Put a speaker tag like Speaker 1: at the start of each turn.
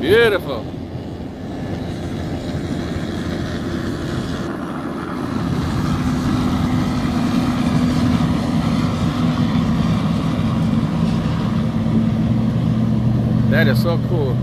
Speaker 1: Beautiful. That is so cool.